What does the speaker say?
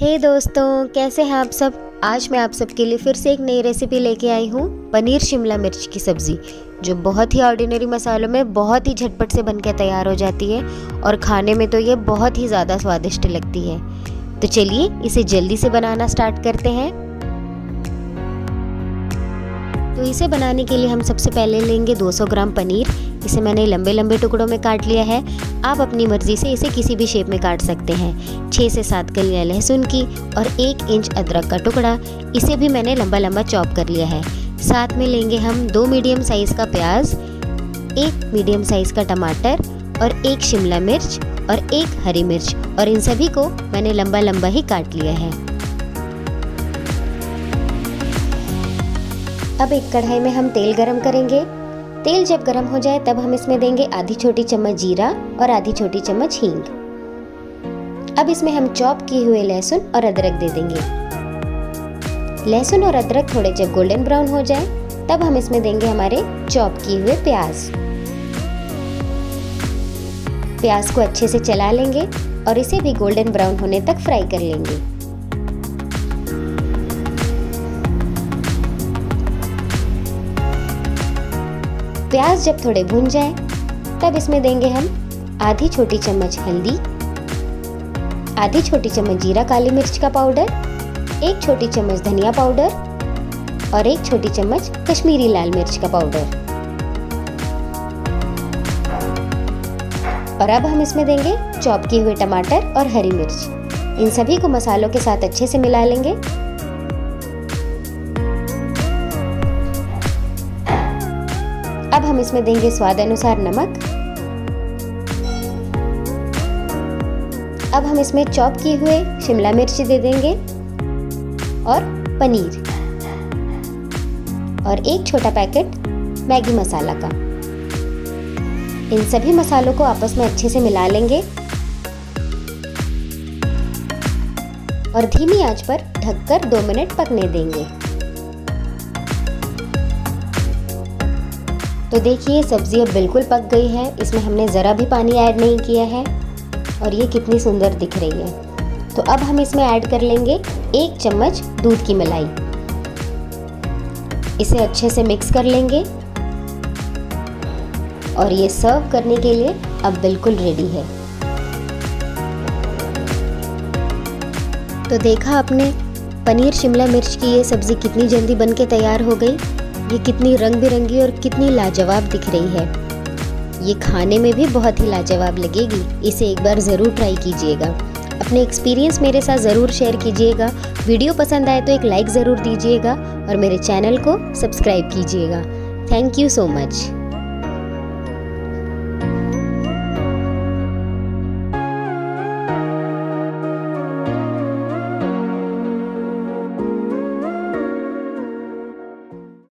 हे hey दोस्तों, कैसे हैं आप सब? आज मैं आप सबके लिए फिर से एक नई रेसिपी लेके आई हूँ, पनीर शिमला मिर्च की सब्ज़ी, जो बहुत ही ऑर्डिनरी मसालों में बहुत ही झटपट से बनकर तैयार हो जाती है और खाने में तो ये बहुत ही ज़्यादा स्वादिष्ट लगती है। तो चलिए इसे जल्दी से बनाना स्टार्ट करते हैं। तो इसे बनाने के लिए हम सबसे पहले लेंगे 200 ग्राम पनीर। इसे मैंने लंबे लंबे टुकड़ों में काट लिया है। आप अपनी मर्ज़ी से इसे किसी भी शेप में काट सकते हैं। छः से सात कलियाँ लहसुन की और एक इंच अदरक का टुकड़ा। इसे भी मैंने लंबा लंबा चॉप कर लिया है। साथ में लेंगे हम दो मीडियम साइज़ का प्याज, एक मीडियम साइज़ का टमाटर और एक शिमला मिर्च और एक हरी मिर्च। और इन सभी को मैंने लंबा लंबा ही काट लिया है। अब एक कढ़ाई में हम तेल गरम करेंगे। तेल जब गरम हो जाए, तब हम इसमें देंगे आधी छोटी चम्मच जीरा और आधी छोटी चम्मच हींग। अब इसमें हम चॉप किए हुए लहसुन और अदरक दे देंगे। लहसुन और अदरक थोड़े जब गोल्डन ब्राउन हो जाए, तब हम इसमें देंगे हमारे चॉप किए हुए प्याज। प्याज को अच्छे से चला लेंगे और इसे भी गोल्डन ब्राउन होने तक फ्राई कर लेंगे। प्याज जब थोड़े भुन जाए, तब इसमें देंगे हम आधी छोटी चम्मच हल्दी, आधी छोटी चम्मच जीरा काली मिर्च का पाउडर, एक छोटी चम्मच धनिया पाउडर और एक छोटी चम्मच कश्मीरी लाल मिर्च का पाउडर। और अब हम इसमें देंगे चॉप किए हुए टमाटर और हरी मिर्च। इन सभी को मसालों के साथ अच्छे से मिला लेंगे। अब हम इसमें देंगे स्वाद अनुसार नमक। अब हम इसमें चॉप किए हुए शिमला मिर्च दे देंगे और पनीर। और एक छोटा पैकेट मैगी मसाला का। इन सभी मसालों को आपस में अच्छे से मिला लेंगे। और धीमी आँच पर ढककर दो मिनट पकने देंगे। तो देखिए सब्ज़ी अब बिल्कुल पक गई है। इसमें हमने ज़रा भी पानी ऐड नहीं किया है और ये कितनी सुंदर दिख रही है। तो अब हम इसमें ऐड कर लेंगे एक चम्मच दूध की मलाई। इसे अच्छे से मिक्स कर लेंगे और ये सर्व करने के लिए अब बिल्कुल रेडी है। तो देखा आपने, पनीर शिमला मिर्च की ये सब्ज़ी कितनी जल्दी बन के तैयार हो गई। ये कितनी रंग बिरंगी और कितनी लाजवाब दिख रही है। ये खाने में भी बहुत ही लाजवाब लगेगी, इसे एक बार ज़रूर ट्राई कीजिएगा। अपने एक्सपीरियंस मेरे साथ ज़रूर शेयर कीजिएगा। वीडियो पसंद आए तो एक लाइक ज़रूर दीजिएगा और मेरे चैनल को सब्सक्राइब कीजिएगा। Thank you so much.